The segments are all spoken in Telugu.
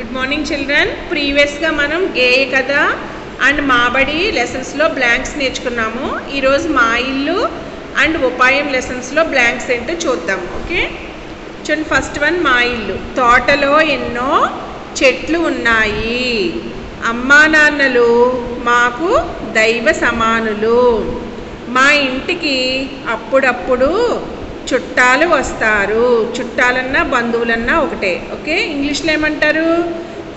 గుడ్ మార్నింగ్ చిల్డ్రన్ ప్రీవియస్గా మనం గేయ కథ అండ్ మాబడి లెసన్స్లో బ్లాంక్స్ నేర్చుకున్నాము. ఈరోజు మా ఇల్లు అండ్ ఉపాయం లెసన్స్లో బ్లాంక్స్ ఏంటో చూద్దాం ఓకే? చూడండి ఫస్ట్ వన్ మా ఇల్లు. తోటలో ఎన్నో చెట్లు ఉన్నాయి. అమ్మా నాన్నలు మాకు దైవ సమానులు. మా ఇంటికి అప్పుడప్పుడు చుట్టాలు వస్తారు. చుట్టాలన్నా బంధువులన్నా ఒకటే ఓకే? ఇంగ్లీష్లో ఏమంటారు?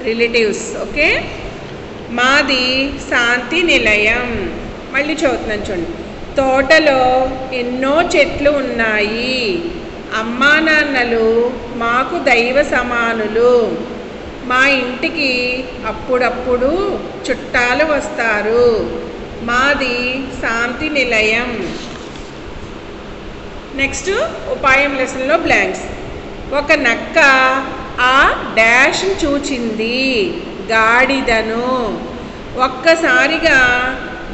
Relatives okay? మాది శాంతి నిలయం. మళ్ళీ చదువుతున్నాను చూడండి. తోటలో ఎన్నో చెట్లు ఉన్నాయి. అమ్మా నాన్నలు మాకు దైవ సమానులు. మా ఇంటికి అప్పుడప్పుడు చుట్టాలు వస్తారు. మాది శాంతి నిలయం. నెక్స్ట్ ఉపాయం లెసన్లో బ్లాంక్స్ ఒక నక్క ఆ డాష్ చూచింది. గాడిదను. ఒక్కసారిగా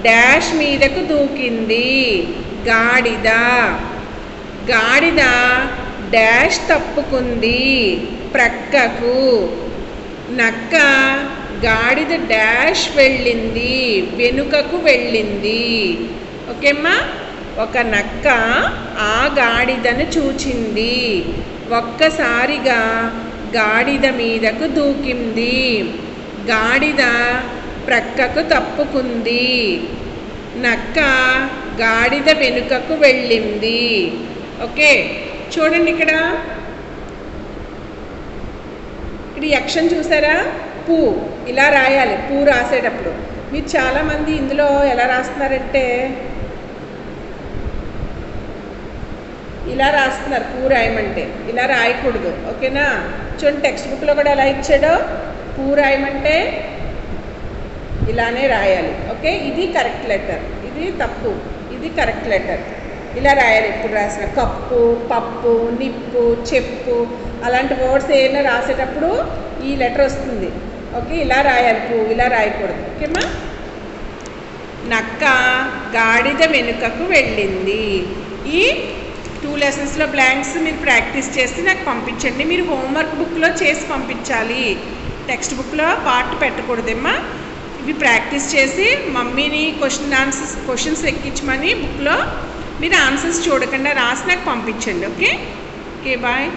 డాష్ మీదకు దూకింది. గాడిద. గాడిద డాష్ తప్పుకుంది. ప్రక్కకు. నక్క గాడిద డాష్ వెళ్ళింది. వెనుకకు వెళ్ళింది. ఓకేమ్మా? ఒక నక్క ఆ గాడిదను చూచింది. ఒక్కసారిగా గాడిద మీదకు దూకింది. గాడిద ప్రక్కకు తప్పుకుంది. నక్క గాడిద వెనుకకు వెళ్ళింది. ఓకే చూడండి ఇక్కడ. ఇక్కడ యక్షన్ చూసారా? పూ ఇలా రాయాలి. పూ రాసేటప్పుడు. మీరు చాలామంది ఇందులో ఎలా రాస్తున్నారంటే ఇలా రాస్తున్నారు పూ రాయమంటే ఇలా రాయకూడదు ఓకేనా? చూడండి టెక్స్ట్ బుక్లో కూడా ఎలా ఇచ్చాడో? పూ రాయమంటే ఇలానే రాయాలి ఓకే? ఇది కరెక్ట్ లెటర్ ఇది తప్పు ఇది కరెక్ట్ లెటర్ ఇలా రాయాలి ఎప్పుడు రాసిన. కప్పు పప్పు నిప్పు చెప్పు అలాంటి వర్డ్స్ ఏమైనా రాసేటప్పుడు ఈ లెటర్ వస్తుంది ఓకే? ఇలా రాయాలి పూ ఇలా రాయకూడదు ఓకేమా? నక్క గాడిద వెనుకకు వెళ్ళింది. ఈ టూ లెసన్స్లో బ్లాంక్స్ మీరు ప్రాక్టీస్ చేసి నాకు పంపించండి. మీరు హోంవర్క్ బుక్లో చేసి పంపించాలి. టెక్స్ట్ బుక్లో పార్ట్ పెట్టకూడదమ్మా. ఇవి ప్రాక్టీస్ చేసి మమ్మీని క్వశ్చన్ ఆన్సర్స్ క్వశ్చన్స్ ఎక్కించమని బుక్లో మీరు ఆన్సర్స్ చూడకుండా రాసి నాకు పంపించండి ఓకే? Okay bye.